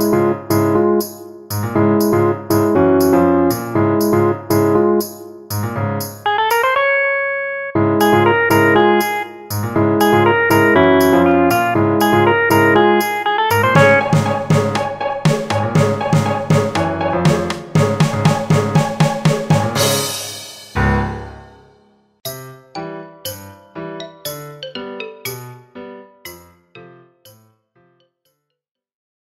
Música